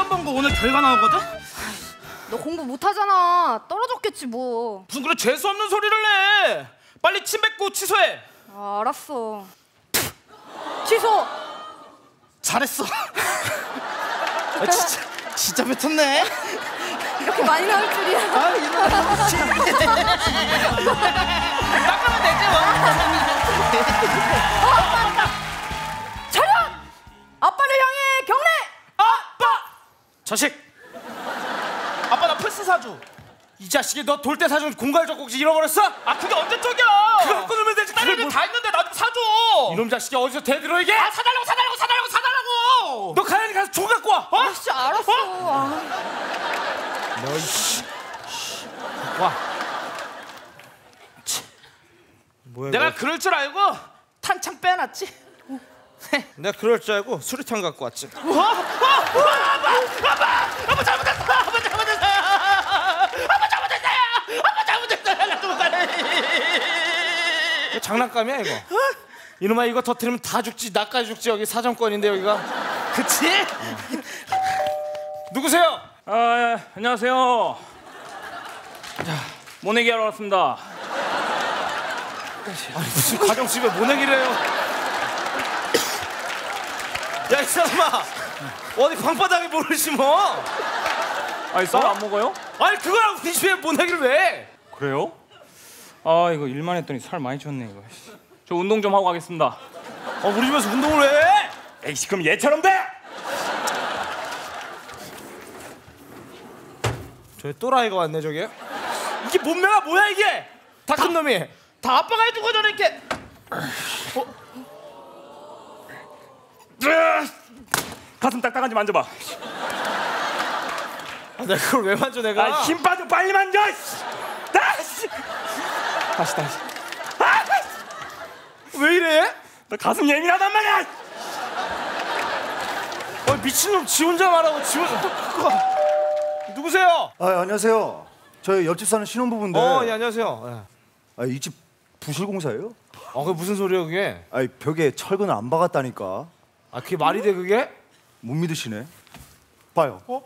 시험 본 거 오늘 결과 나오거든? 너 공부 못하잖아. 떨어졌겠지 뭐. 무슨 그런 재수 없는 소리를 내 빨리 침 뱉고 취소해 아, 알았어. 취소. 잘했어 아, 진짜 진짜 뱉었네 이렇게 많이 나올 줄이야. 아 이놈 아빠 나 플스 사줘. 이 자식이 너 돌 때 사준 공갈 젖꼭지 잃어버렸어? 아 그게 언제 쪽이야? 그걸 끊으면 되지. 다른 뭐- 애다 있는데 나 좀 사줘. 이놈 자식이 어디서 대들어 이게? 아 사달라고 사달라고 사달라고 사달라고! 너 가연이 가서 총 갖고 와. 어? 아씨, 알았어. 아, 너 이씨. 와. 뭐야? 내가 내가 그럴 줄 알고 탄창 빼놨지? 내가 그럴 줄 알고 수류탄 갖고 왔지. 와, 와, 와, 아빠, 아빠, 아빠 잘못했어, 아빠 잘못했어요, 아빠 잘못했어요, 나 좀 가래. 이거 장난감이야 이거. 이놈아 이거 터트리면 다 죽지 나까지 죽지 여기 사정권인데 여기가. 그치? 누구세요? 아, 예, 안녕하세요. 자, 모내기 하러 왔습니다. 무슨 가정집에 모내기를 해요? 야이 사람아 어디 방바닥에 뭐를 심어? 아니, 쌀안 먹어요? 아니 그거랑 우리 집에 모내기를 왜? 그래요? 아, 이거 일만 했더니 살 많이 쪘네, 이거. 씨. 저 운동 좀 하고 가겠습니다. 어 우리 집에서 운동을 해? 에이씨, 그럼 얘처럼 돼! 저기 또라이가 왔네 저기. 이게 몸매가 뭐야 이게? 다 큰 놈이. 다 아빠가 해준 거잖아 이렇게. 가슴 딱딱한지 만져봐. 아, 내가 그걸 왜 만져 내가? 아, 힘 빠져, 빨리 만져! 씨. 다시, 다시. 왜 이래? 나 가슴 예민하단 말이야! 어 미친놈 지 혼자 말하고 지 혼자 누구세요? 아 안녕하세요. 저희 옆집 사는 신혼부부인데. 어, 예, 안녕하세요. 예. 아, 이 집 부실공사예요? 어, 그게 무슨 소리야 그게? 아, 벽에 철근 안 박았다니까. 아, 그게 말이 돼 그게? 못 믿으시네. 봐요. 어머,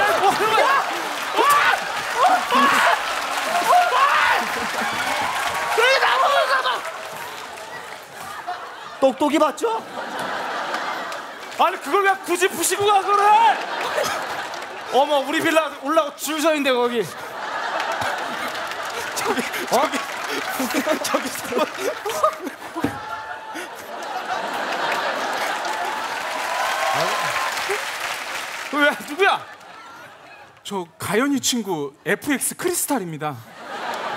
야, 뭐 하는 거야? 똑똑이 봤죠? 아니 그걸 왜 굳이 부시고 가 그래? 어머, 우리 빌라 올라가 줄서 있는데 거기. 저기, 저기, 저기 있어. 왜 누구야? 저 가연이 친구 FX 크리스탈입니다.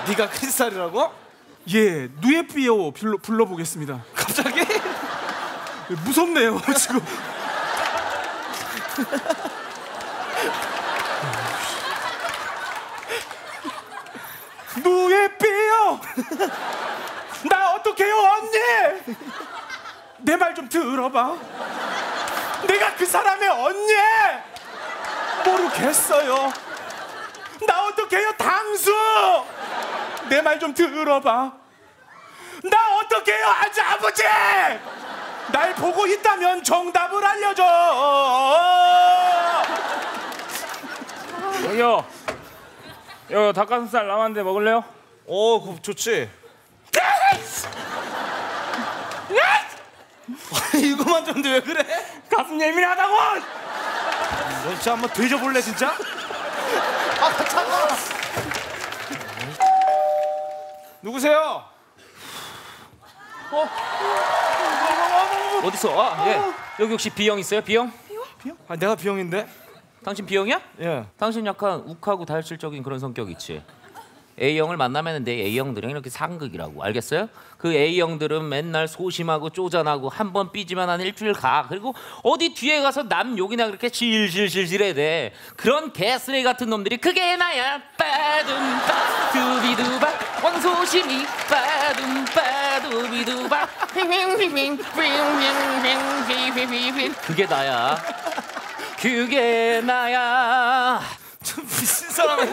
네가 크리스탈이라고? 예, 누에피오 불러, 불러보겠습니다. 갑자기? 무섭네요, 지금. 누에피오! 나 어떡해요, 언니! 내 말 좀 들어봐. 내가 그 사람의 언니! 모르겠어요. 나 어떡해요, 당수! 내 말 좀 들어봐. 나 어떡해요, 아주 아버지! 날 보고 있다면 정답을 알려줘! 여기요. 여 닭가슴살 남았는데 먹을래요? 어, 그거 좋지. 이거만 줬는데 왜 그래? 가슴 예민하다고! 너 진짜 한번 되져볼래 진짜? 누구세요? 어디서? 아, 예. 여기 혹시 B형 있어요? B형? 아 내가 비형인데. 당신 B형이야? 예. 당신 약간 욱하고 달실적인 그런 성격 있지. A형을 만나면 내 A형들은 이렇게 상극이라고. 알겠어요? 그 A형들은 맨날 소심하고 쪼잔하고 한 번 삐지면 한 일주일 가. 그리고 어디 뒤에 가서 남 욕이나 그렇게 실실실실해 돼. 그런 개쓰레기 같은 놈들이 그게 나야. 빠둠빠 두비두바. 원소심이. 빠둠빠 두비두바. 그게 나야. 그게 나야. 좀 미친 사람이.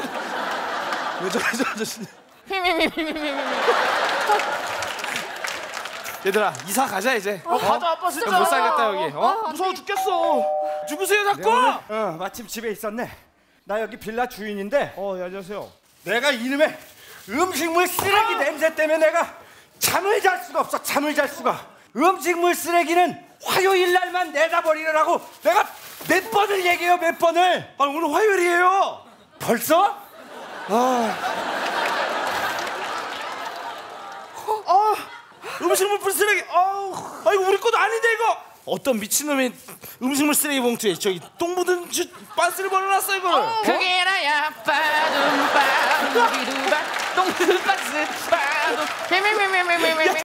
왜 저래 저 아저씨? 얘들아 이사 가자 이제. 어, 가자 아빠 진짜. 못 살겠다 여기. 어? 무서워 죽겠어. 누구세요 자꾸? 어, 마침 집에 있었네. 나 여기 빌라 주인인데 어, 예, 안녕하세요. 내가 이놈의 음식물 쓰레기 냄새 때문에 내가 잠을 잘 수가 없어. 잠을 잘 수가. 음식물 쓰레기는 화요일 날만 내다 버리라고 내가 몇 번을 얘기해요. 몇 번을. 아 오늘 화요일이에요. 벌써? 음식물 풀 쓰레기. 아우, 아이고 우리 것도 아닌데 이거. 어떤 미친놈이 음식물 쓰레기 봉투에 저기 똥 묻은 주- 빤스를 버려놨어 이걸. 그게 나야. 빠둠 빠둠 똥 빠스 빠둠